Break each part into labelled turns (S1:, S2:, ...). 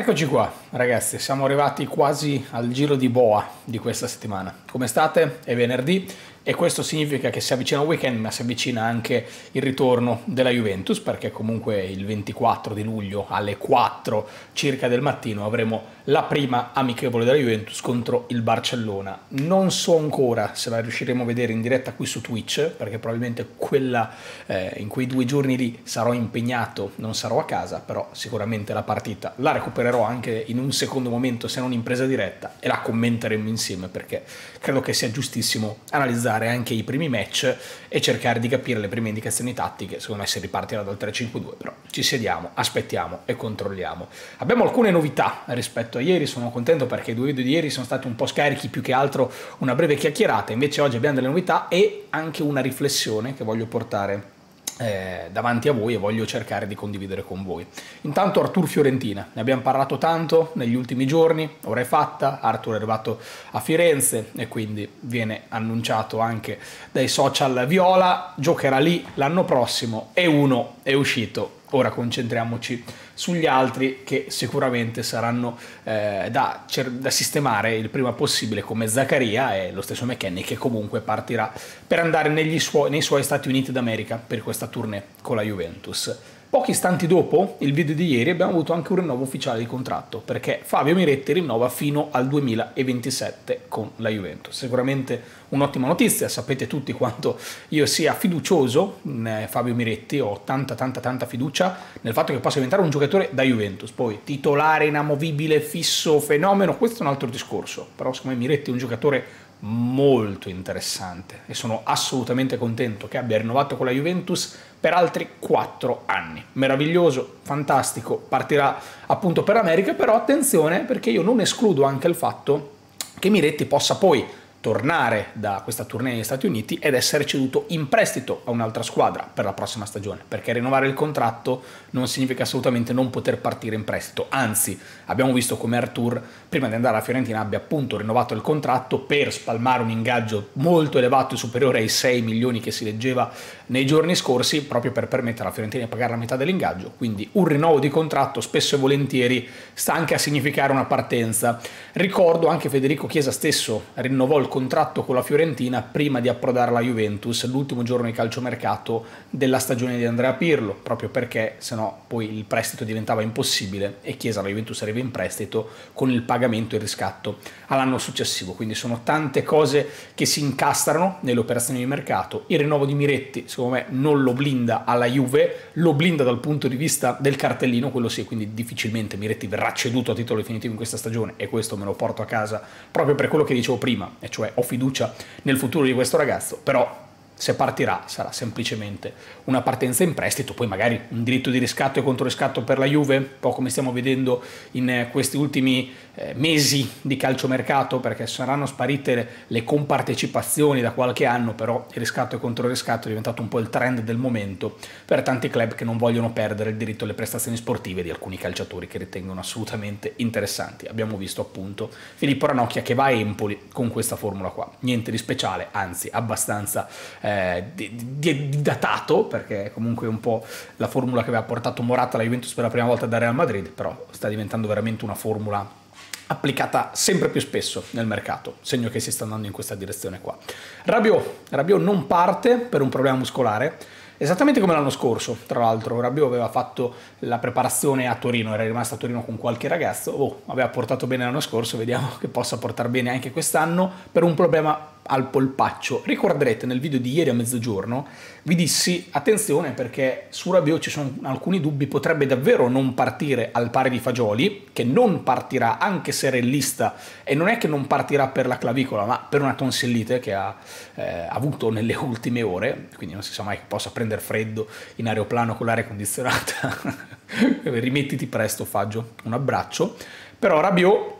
S1: Eccoci qua, ragazzi, siamo arrivati quasi al giro di boa di questa settimana. Come state? È venerdì e questo significa che si avvicina il weekend, ma si avvicina anche il ritorno della Juventus, perché comunque il 24 di luglio alle 4 circa del mattino avremo la prima amichevole della Juventus contro il Barcellona. Non so ancora se la riusciremo a vedere in diretta qui su Twitch, perché probabilmente quella, eh, in quei due giorni lì sarò impegnato, non sarò a casa, però sicuramente la partita la recupererò anche in un secondo momento, se non in presa diretta, e la commenteremo insieme, perché credo che sia giustissimo analizzare anche i primi match e cercare di capire le prime indicazioni tattiche, secondo me si ripartirà dal 3-5-2, però ci sediamo, aspettiamo e controlliamo. Abbiamo alcune novità rispetto a ieri, sono contento perché i due video di ieri sono stati un po' scarichi, più che altro una breve chiacchierata, invece oggi abbiamo delle novità e anche una riflessione che voglio portare eh, davanti a voi e voglio cercare di condividere con voi. Intanto Artur Fiorentina, ne abbiamo parlato tanto negli ultimi giorni, ora è fatta, Artur è arrivato a Firenze e quindi viene annunciato anche dai social viola, giocherà lì l'anno prossimo e uno è uscito Ora concentriamoci sugli altri che sicuramente saranno eh, da, da, sistemare il prima possibile come Zaccaria e lo stesso McKenny che comunque partirà per andare nei suoi Stati Uniti d'America per questa tournée con la Juventus. Pochi istanti dopo il video di ieri abbiamo avuto anche un rinnovo ufficiale di contratto perché Fabio Miretti rinnova fino al 2027 con la Juventus. Sicuramente un'ottima notizia, sapete tutti quanto io sia fiducioso in eh, Fabio Miretti, ho tanta tanta tanta fiducia nel fatto che possa diventare un giocatore da Juventus. Poi titolare, inamovibile, fisso, fenomeno, questo è un altro discorso, però secondo me Miretti è un giocatore molto interessante e sono assolutamente contento che abbia rinnovato con la Juventus per altri 4 anni. Meraviglioso, fantastico, partirà appunto per America, però attenzione perché io non escludo anche il fatto che Miretti possa poi tornare da questa tournée negli Stati Uniti ed essere ceduto in prestito a un'altra squadra per la prossima stagione, perché rinnovare il contratto non significa assolutamente non poter partire in prestito, anzi abbiamo visto come Artur prima di andare alla Fiorentina abbia appunto rinnovato il contratto per spalmare un ingaggio molto elevato e superiore ai 6 milioni che si leggeva nei giorni scorsi, proprio per permettere alla Fiorentina di pagare la metà dell'ingaggio, quindi un rinnovo di contratto spesso e volentieri sta anche a significare una partenza. Ricordo anche Federico Chiesa stesso rinnovò il contratto con la Fiorentina prima di approdare alla Juventus l'ultimo giorno di calciomercato della stagione di Andrea Pirlo, proprio perché sennò poi il prestito diventava impossibile e Chiesa alla Juventus arriva in prestito con il pagamento e il riscatto all'anno successivo. Quindi sono tante cose che si incastrano nelle operazioni di mercato. Il rinnovo di Miretti, secondo me, non lo blinda alla Juve, lo blinda dal punto di vista del cartellino, quello sì, quindi difficilmente Miretti verrà ceduto a titolo definitivo in questa stagione e questo me lo porto a casa proprio per quello che dicevo prima, e cioè cioè ho fiducia nel futuro di questo ragazzo, però se partirà sarà semplicemente una partenza in prestito, poi magari un diritto di riscatto e controriscatto per la Juve, un po' come stiamo vedendo in eh, questi ultimi eh, mesi di calciomercato, perché saranno sparite le compartecipazioni da qualche anno, però il riscatto e controriscatto è diventato un po' il trend del momento per tanti club che non vogliono perdere il diritto alle prestazioni sportive di alcuni calciatori che ritengono assolutamente interessanti. Abbiamo visto appunto Filippo Ranocchia che va a Empoli con questa formula qua, niente di speciale, anzi abbastanza... Eh, di, di, di, datato, perché comunque è un po' la formula che aveva portato Morata alla Juventus per la prima volta da Real Madrid, però sta diventando veramente una formula applicata sempre più spesso nel mercato, segno che si sta andando in questa direzione qua. Rabiot, Rabiot non parte per un problema muscolare, Esattamente come l'anno scorso, tra l'altro, Rabiot aveva fatto la preparazione a Torino, era rimasto a Torino con qualche ragazzo, oh, aveva portato bene l'anno scorso, vediamo che possa portare bene anche quest'anno per un problema al polpaccio. Ricorderete nel video di ieri a mezzogiorno vi dissi attenzione perché su Rabiot ci sono alcuni dubbi, potrebbe davvero non partire al pari di Fagioli, che non partirà anche se rellista e non è che non partirà per la clavicola, ma per una tonsillite che ha eh, avuto nelle ultime ore, quindi non si sa mai che possa prendere freddo in aeroplano con l'aria condizionata. Rimettiti presto Faggio, un abbraccio. Però Rabiot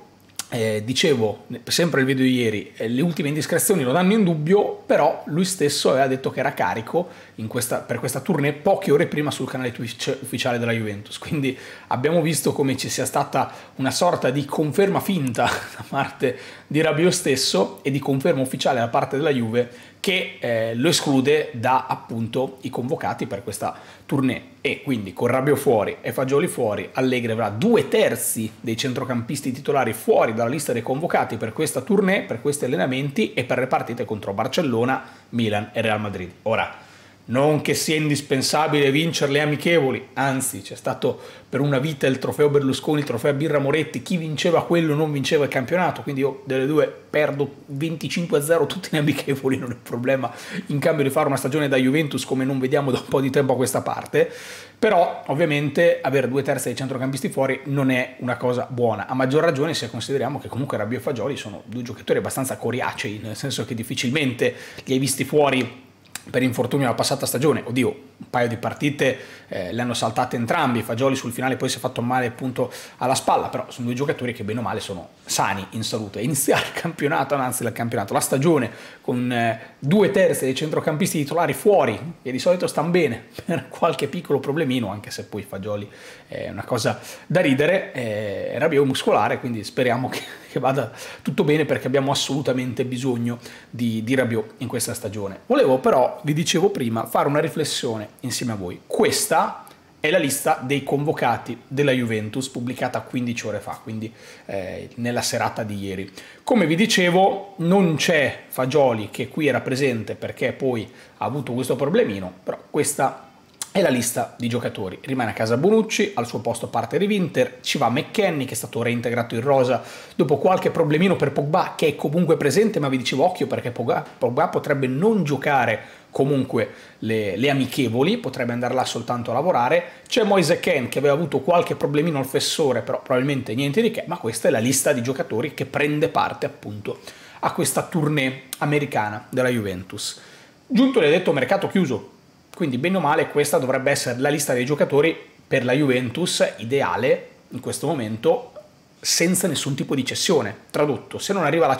S1: eh, dicevo, sempre il video di ieri, eh, le ultime indiscrezioni lo danno in dubbio, però lui stesso aveva detto che era carico questa, per questa tournée poche ore prima sul canale Twitch ufficiale della Juventus. Quindi abbiamo visto come ci sia stata una sorta di conferma finta da parte di Rabiot stesso e di conferma ufficiale da parte della Juve che eh, lo esclude da appunto i convocati per questa tournée e quindi con Rabiot fuori e Fagioli fuori Allegri avrà due terzi dei centrocampisti titolari fuori dalla lista dei convocati per questa tournée, per questi allenamenti e per le partite contro Barcellona, Milan e Real Madrid. Ora non che sia indispensabile vincere le amichevoli, anzi c'è stato per una vita il trofeo Berlusconi, il trofeo Birra Moretti, chi vinceva quello non vinceva il campionato, quindi io delle due perdo 25-0 tutte le amichevoli, non è un problema, in cambio di fare una stagione da Juventus come non vediamo da un po' di tempo a questa parte, però ovviamente avere due terzi dei centrocampisti fuori non è una cosa buona, a maggior ragione se consideriamo che comunque Rabbio e Fagioli sono due giocatori abbastanza coriacei, nel senso che difficilmente li hai visti fuori per infortunio la passata stagione, oddio, un paio di partite eh, le hanno saltate entrambi, Fagioli sul finale poi si è fatto male appunto alla spalla, però sono due giocatori che bene o male sono sani in salute. Iniziare il campionato, anzi il campionato, la stagione con eh, due terzi dei centrocampisti titolari fuori, che di solito stanno bene, per qualche piccolo problemino, anche se poi Fagioli è una cosa da ridere, eh, Rabiot muscolare, quindi speriamo che, che, vada tutto bene perché abbiamo assolutamente bisogno di, di Rabiot in questa stagione. Volevo però, vi dicevo prima, fare una riflessione insieme a voi. Questa è la lista dei convocati della Juventus pubblicata 15 ore fa, quindi eh, nella serata di ieri. Come vi dicevo, non c'è Fagioli che qui era presente perché poi ha avuto questo problemino, però questa è la lista di giocatori. Rimane a casa Bonucci, al suo posto parte Rivinter, ci va McKenny che è stato reintegrato in rosa dopo qualche problemino per Pogba che è comunque presente, ma vi dicevo occhio perché Pogba, Pogba potrebbe non giocare comunque le, le, amichevoli, potrebbe andare là soltanto a lavorare. C'è Moise Ken che aveva avuto qualche problemino al fessore, però probabilmente niente di che, ma questa è la lista di giocatori che prende parte appunto a questa tournée americana della Juventus. Giunto l'eletto mercato chiuso, quindi bene o male questa dovrebbe essere la lista dei giocatori per la Juventus ideale in questo momento senza nessun tipo di cessione. Tradotto, se non arriva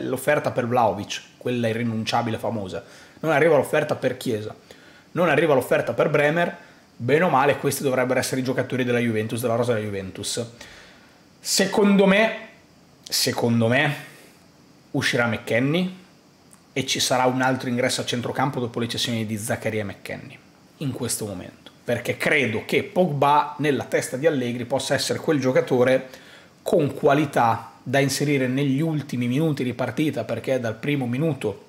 S1: l'offerta per Vlaovic, quella irrinunciabile famosa, non arriva l'offerta per Chiesa, non arriva l'offerta per Bremer, bene o male questi dovrebbero essere i giocatori della Juventus, della rosa della Juventus. Secondo me, secondo me, uscirà McKenny, e ci sarà un altro ingresso a centrocampo dopo le cessioni di Zaccaria e McKenny in questo momento. Perché credo che Pogba nella testa di Allegri possa essere quel giocatore con qualità da inserire negli ultimi minuti di partita perché dal primo minuto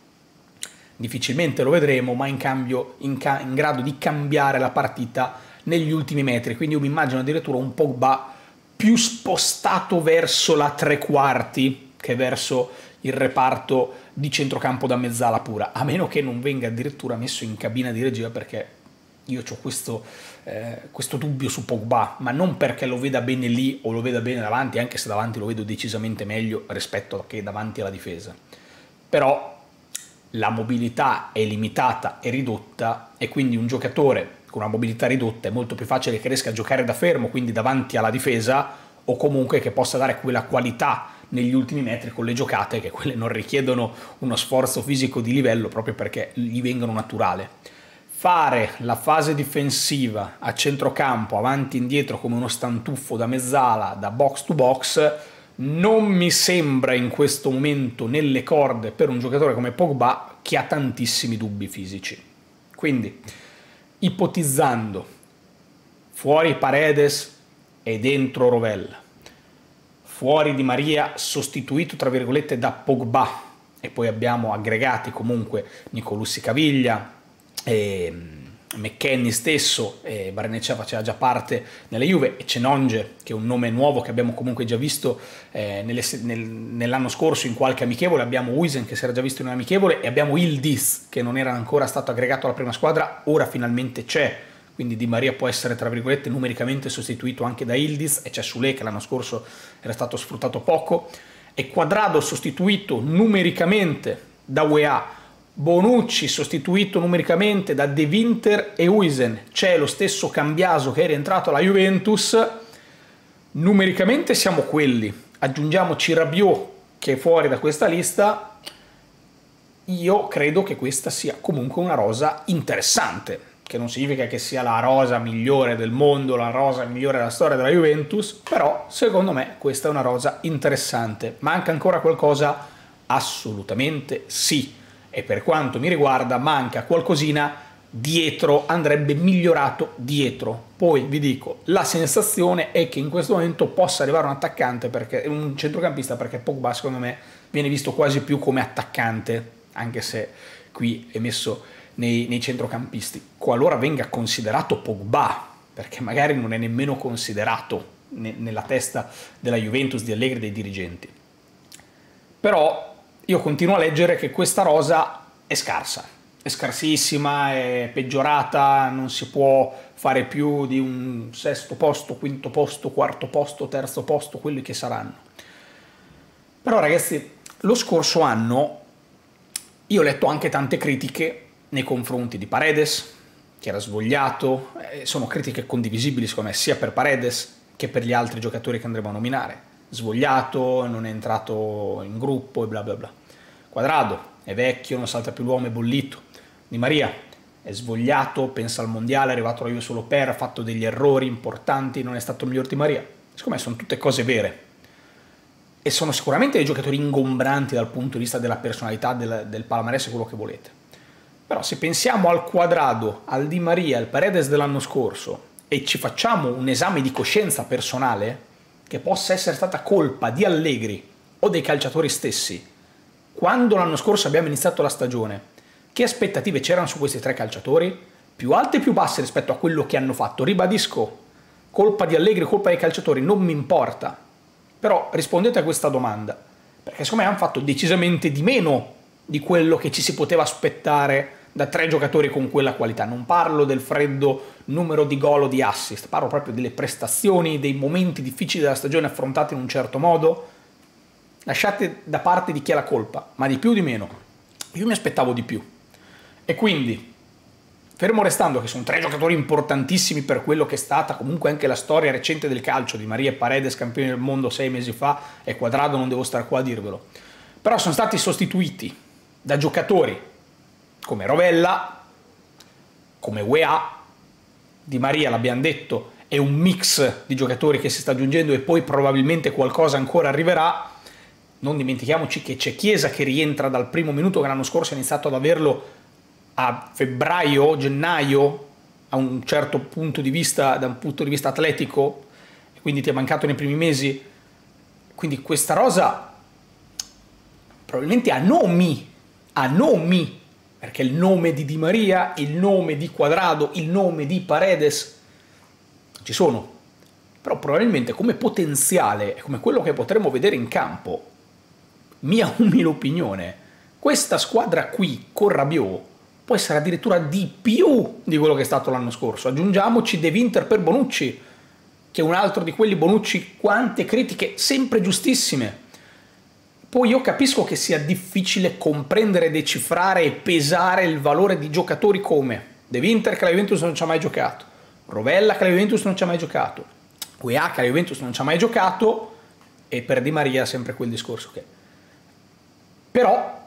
S1: difficilmente lo vedremo ma in cambio in, ca- in grado di cambiare la partita negli ultimi metri. Quindi io mi immagino addirittura un Pogba più spostato verso la tre quarti che verso il reparto di centrocampo da mezzala pura, a meno che non venga addirittura messo in cabina di regia perché io ho questo, eh, questo, dubbio su Pogba, ma non perché lo veda bene lì o lo veda bene davanti, anche se davanti lo vedo decisamente meglio rispetto che davanti alla difesa. Però la mobilità è limitata e ridotta e quindi un giocatore con una mobilità ridotta è molto più facile che riesca a giocare da fermo, quindi davanti alla difesa, o comunque che possa dare quella qualità negli ultimi metri con le giocate, che quelle non richiedono uno sforzo fisico di livello proprio perché gli vengono naturale. Fare la fase difensiva a centrocampo, avanti e indietro come uno stantuffo da mezzala, da box to box, non mi sembra in questo momento nelle corde per un giocatore come Pogba che ha tantissimi dubbi fisici. Quindi, ipotizzando fuori Paredes e dentro Rovella, fuori di Maria sostituito tra virgolette da Pogba. E poi abbiamo aggregati comunque Nicolussi Caviglia e mm, McKenny stesso e Barneccia faceva già parte nelle Juve e Cenonge che è un nome nuovo che abbiamo comunque già visto eh, nell'anno scorso in qualche amichevole. Abbiamo Uisen che si era già visto in un amichevole e abbiamo Ildis che non era ancora stato aggregato alla prima squadra ora finalmente c'è quindi Di Maria può essere tra virgolette numericamente sostituito anche da Ildis e c'è Sule che l'anno scorso era stato sfruttato poco. E Quadrado sostituito numericamente da UEA Bonucci sostituito numericamente da De Winter e Uisen c'è lo stesso Cambiaso che è rientrato alla Juventus. Numericamente siamo quelli. Aggiungiamoci Rabiot che è fuori da questa lista. Io credo che questa sia comunque una rosa interessante che non significa che sia la rosa migliore del mondo, la rosa migliore della storia della Juventus, però secondo me questa è una rosa interessante. Manca ancora qualcosa? Assolutamente sì. e per quanto mi riguarda manca qualcosina dietro, andrebbe migliorato dietro. Poi vi dico, la sensazione è che in questo momento possa arrivare un attaccante, perché, un centrocampista, perché Pogba secondo me viene visto quasi più come attaccante, anche se qui è messo nei, nei centrocampisti. Qualora venga considerato Pogba, perché magari non è nemmeno considerato ne, nella testa della Juventus, di Allegri, dei dirigenti. Però io continuo a leggere che questa rosa è scarsa, è scarsissima, è peggiorata, non si può fare più di un sesto posto, quinto posto, quarto posto, terzo posto, quelli che saranno. Però ragazzi, lo scorso anno io ho letto anche tante critiche nei confronti di Paredes, che era svogliato, eh, sono critiche condivisibili secondo me sia per Paredes che per gli altri giocatori che andremo a nominare. Svogliato, non è entrato in gruppo e bla bla bla. Quadrado, è vecchio, non salta più l'uomo, è bollito. Di Maria è svogliato, pensa al mondiale, è arrivato alla Juve solo per, ha fatto degli errori importanti, non è stato il miglior di Maria. Secondo me sono tutte cose vere. E sono sicuramente dei giocatori ingombranti dal punto di vista della personalità del, del palmarès quello che volete. Però se pensiamo al quadrado, al Di Maria, al Paredes dell'anno scorso e ci facciamo un esame di coscienza personale, che possa essere stata colpa di Allegri o dei calciatori stessi, quando l'anno scorso abbiamo iniziato la stagione, che aspettative c'erano su questi tre calciatori? Più alte e più basse rispetto a quello che hanno fatto. Ribadisco, colpa di Allegri, colpa dei calciatori, non mi importa. Però rispondete a questa domanda, perché secondo me hanno fatto decisamente di meno di quello che ci si poteva aspettare da tre giocatori con quella qualità. Non parlo del freddo numero di gol o di assist, parlo proprio delle prestazioni, dei momenti difficili della stagione affrontati in un certo modo. Lasciate da parte di chi ha la colpa, ma di più o di meno. Io mi aspettavo di più. E quindi, fermo restando che sono tre giocatori importantissimi per quello che è stata comunque anche la storia recente del calcio di Maria Paredes, campione del mondo sei mesi fa, e Quadrado non devo stare qua a dirvelo, però sono stati sostituiti da giocatori come Rovella, come UEA, Di Maria l'abbiamo detto, è un mix di giocatori che si sta aggiungendo e poi probabilmente qualcosa ancora arriverà. Non dimentichiamoci che c'è Chiesa che rientra dal primo minuto che l'anno scorso ha iniziato ad averlo a febbraio, gennaio, a un certo punto di vista, da un punto di vista atletico, quindi ti è mancato nei primi mesi. Quindi questa rosa probabilmente ha nomi, ha nomi, perché il nome di Di Maria, il nome di Quadrado, il nome di Paredes ci sono. Però probabilmente come potenziale, come quello che potremmo vedere in campo, mia umile opinione, questa squadra qui con Rabiot può essere addirittura di più di quello che è stato l'anno scorso. Aggiungiamoci De Winter per Bonucci, che è un altro di quelli Bonucci, quante critiche sempre giustissime. Poi io capisco che sia difficile comprendere, decifrare e pesare il valore di giocatori come De Winter che la Juventus non ci ha mai giocato, Rovella che la Juventus non ci ha mai giocato, UEA che la Juventus non ci ha mai giocato e per Di Maria sempre quel discorso che... Però,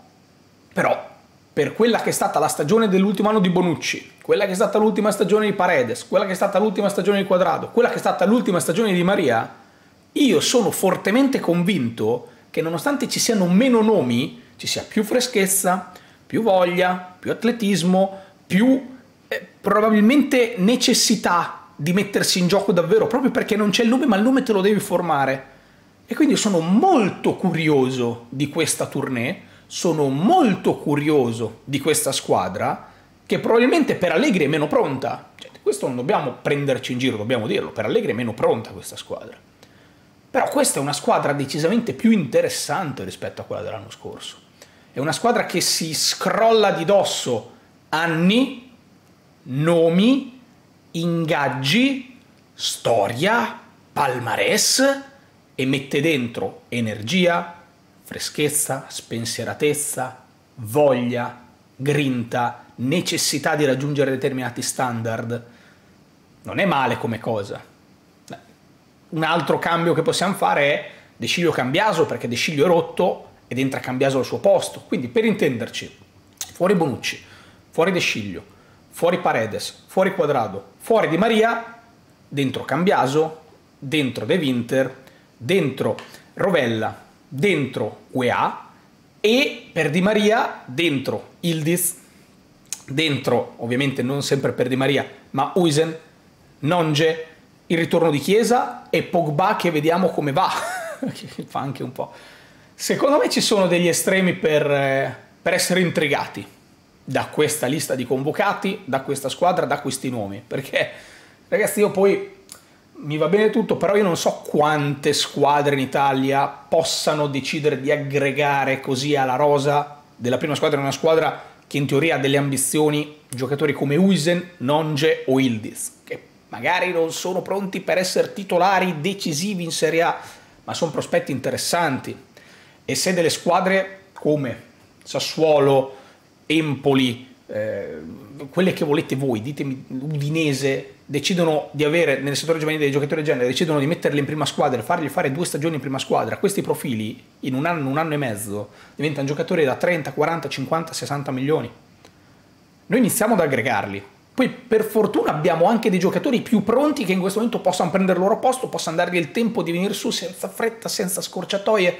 S1: però per quella che è stata la stagione dell'ultimo anno di Bonucci, quella che è stata l'ultima stagione di Paredes, quella che è stata l'ultima stagione di Quadrado, quella che è stata l'ultima stagione di Maria, io sono fortemente convinto che nonostante ci siano meno nomi, ci sia più freschezza, più voglia, più atletismo, più eh, probabilmente necessità di mettersi in gioco davvero, proprio perché non c'è il nome, ma il nome te lo devi formare. E quindi sono molto curioso di questa tournée sono molto curioso di questa squadra che probabilmente per Allegri è meno pronta. Cioè, questo non dobbiamo prenderci in giro, dobbiamo dirlo, per Allegri è meno pronta questa squadra. Però questa è una squadra decisamente più interessante rispetto a quella dell'anno scorso. È una squadra che si scrolla di dosso anni, nomi, ingaggi, storia, palmarès e mette dentro energia, freschezza, spensieratezza, voglia, grinta, necessità di raggiungere determinati standard. Non è male come cosa. Un altro cambio che possiamo fare è De Sciglio Cambiaso perché De Sciglio è rotto ed entra Cambiaso al suo posto. Quindi per intenderci, fuori Bonucci, fuori De Sciglio, fuori Paredes, fuori Quadrado, fuori Di Maria, dentro Cambiaso, dentro De Winter, dentro Rovella, dentro UEA e per Di Maria dentro Ildiz, dentro ovviamente non sempre per Di Maria, ma Uisen, Nonge, il ritorno di Chiesa e Pogba che vediamo come va, che fa anche un po'. Secondo me ci sono degli estremi per, eh, per essere intrigati da questa lista di convocati, da questa squadra, da questi nomi, perché ragazzi io poi mi va bene tutto, però io non so quante squadre in Italia possano decidere di aggregare così alla rosa della prima squadra una squadra che in teoria ha delle ambizioni, giocatori come Uisen, Nonge o Ildiz, che magari non sono pronti per essere titolari decisivi in Serie A, ma sono prospetti interessanti. E se delle squadre come Sassuolo, Empoli, eh, quelle che volete voi, ditemi Udinese, decidono di avere nel settore giovanile dei giocatori del genere, decidono di metterli in prima squadra e fargli fare due stagioni in prima squadra, questi profili in un anno, un anno e mezzo diventano giocatori da 30, 40, 50, 60 milioni. Noi iniziamo ad aggregarli. Poi per fortuna abbiamo anche dei giocatori più pronti che in questo momento possano prendere il loro posto, possano dargli il tempo di venire su senza fretta, senza scorciatoie.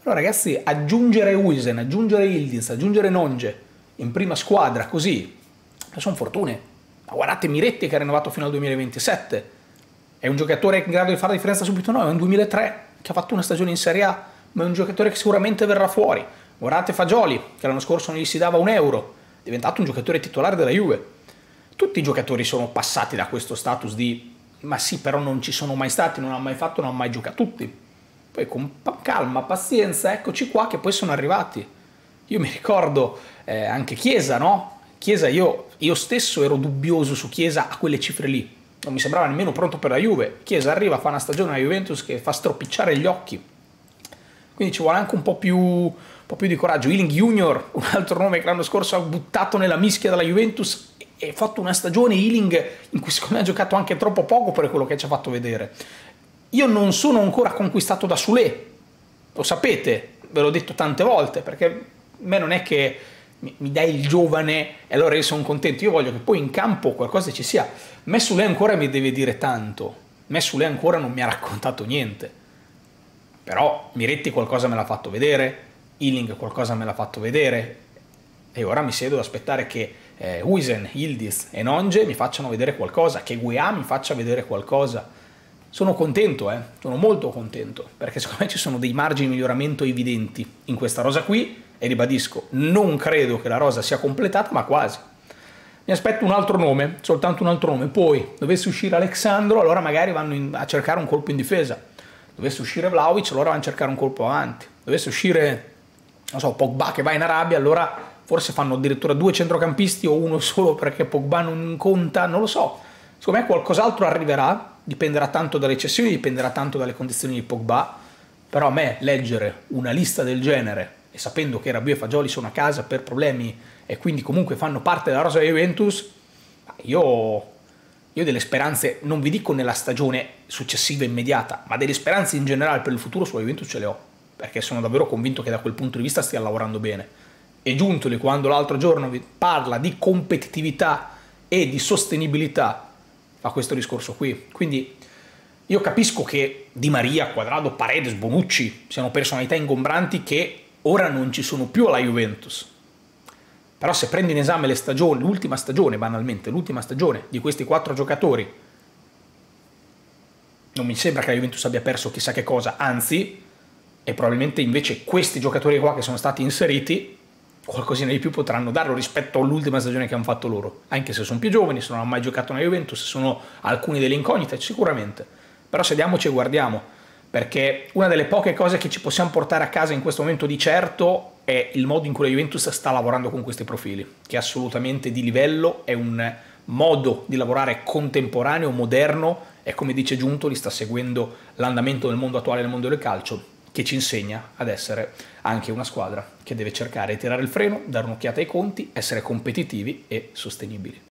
S1: Però ragazzi, aggiungere Uisen, aggiungere Ildiz, aggiungere Nonge in prima squadra così, sono fortune ma guardate Miretti che ha rinnovato fino al 2027. È un giocatore in grado di fare la differenza subito? No, è un 2003 che ha fatto una stagione in Serie A, ma è un giocatore che sicuramente verrà fuori. Guardate Fagioli, che l'anno scorso non gli si dava un euro, è diventato un giocatore titolare della Juve. Tutti i giocatori sono passati da questo status di ma sì, però non ci sono mai stati, non hanno mai fatto, non hanno mai giocato tutti. Poi con calma, pazienza, eccoci qua che poi sono arrivati. Io mi ricordo eh, anche Chiesa, no? Chiesa, io, io stesso ero dubbioso su Chiesa a quelle cifre lì. Non mi sembrava nemmeno pronto per la Juve. Chiesa arriva, fa una stagione alla Juventus che fa stropicciare gli occhi. Quindi ci vuole anche un po' più, un po più di coraggio. Ealing Junior, un altro nome che l'anno scorso ha buttato nella mischia della Juventus e fatto una stagione Ealing in cui secondo me ha giocato anche troppo poco per quello che ci ha fatto vedere. Io non sono ancora conquistato da Sule, lo sapete, ve l'ho detto tante volte, perché a me non è che mi, dai il giovane e allora io sono contento. Io voglio che poi in campo qualcosa ci sia. Me su lei ancora mi deve dire tanto. Me su lei ancora non mi ha raccontato niente. Però Miretti qualcosa me l'ha fatto vedere, Ealing qualcosa me l'ha fatto vedere e ora mi siedo ad aspettare che eh, Huisen, Ildiz e Nonge mi facciano vedere qualcosa, che Guea mi faccia vedere qualcosa. Sono contento, eh? sono molto contento, perché secondo me ci sono dei margini di miglioramento evidenti in questa rosa qui e ribadisco, non credo che la rosa sia completata, ma quasi. Mi aspetto un altro nome, soltanto un altro nome. Poi, dovesse uscire Alexandro, allora magari vanno in, a cercare un colpo in difesa. Dovesse uscire Vlaovic, allora vanno a cercare un colpo avanti. Dovesse uscire, non so, Pogba che va in Arabia, allora forse fanno addirittura due centrocampisti o uno solo perché Pogba non conta, non lo so. Secondo me qualcos'altro arriverà, dipenderà tanto dalle cessioni, dipenderà tanto dalle condizioni di Pogba, però a me leggere una lista del genere e sapendo che Rabiot e Fagioli sono a casa per problemi e quindi comunque fanno parte della rosa Juventus, io, io delle speranze, non vi dico nella stagione successiva immediata, ma delle speranze in generale per il futuro sulla Juventus ce le ho, perché sono davvero convinto che da quel punto di vista stia lavorando bene. E Giuntoli, quando l'altro giorno parla di competitività e di sostenibilità, fa questo discorso qui. Quindi io capisco che Di Maria, Quadrado, Paredes, Bonucci siano personalità ingombranti che ora non ci sono più alla Juventus. Però se prendi in esame le stagioni, l'ultima stagione banalmente, l'ultima stagione di questi quattro giocatori, non mi sembra che la Juventus abbia perso chissà che cosa, anzi, e probabilmente invece questi giocatori qua che sono stati inseriti, qualcosina di più potranno darlo rispetto all'ultima stagione che hanno fatto loro, anche se sono più giovani, se non hanno mai giocato nella Juventus, sono alcuni delle incognite, sicuramente. Però sediamoci e guardiamo perché una delle poche cose che ci possiamo portare a casa in questo momento di certo è il modo in cui la Juventus sta lavorando con questi profili, che è assolutamente di livello, è un modo di lavorare contemporaneo, moderno e come dice Giuntoli sta seguendo l'andamento del mondo attuale del mondo del calcio che ci insegna ad essere anche una squadra che deve cercare di tirare il freno, dare un'occhiata ai conti, essere competitivi e sostenibili.